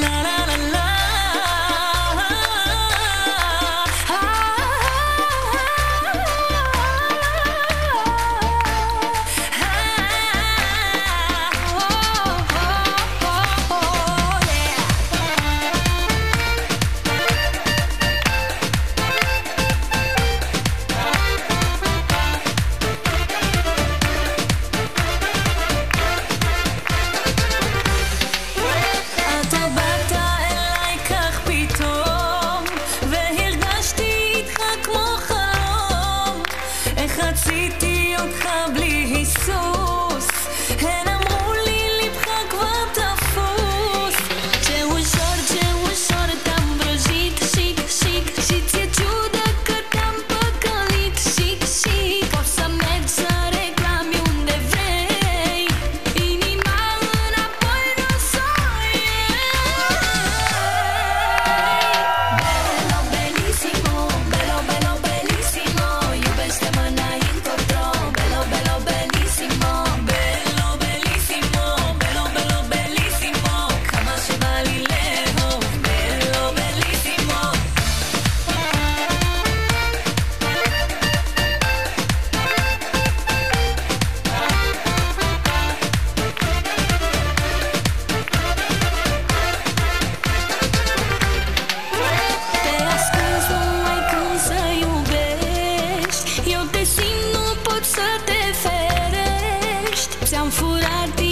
なら enfurarte.